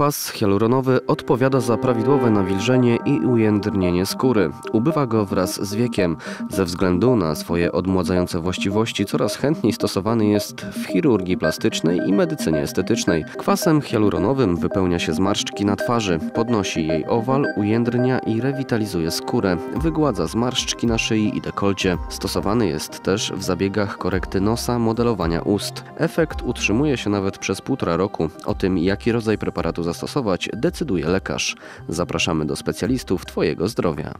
Kwas hialuronowy odpowiada za prawidłowe nawilżenie i ujędrnienie skóry. Ubywa go wraz z wiekiem. Ze względu na swoje odmładzające właściwości coraz chętniej stosowany jest w chirurgii plastycznej i medycynie estetycznej. Kwasem hialuronowym wypełnia się zmarszczki na twarzy, podnosi jej owal, ujędrnia i rewitalizuje skórę, wygładza zmarszczki na szyi i dekolcie. Stosowany jest też w zabiegach korekty nosa, modelowania ust. Efekt utrzymuje się nawet przez półtora roku. O tym, jaki rodzaj preparatu zastosować, decyduje lekarz. Zapraszamy do specjalistów Twojego zdrowia.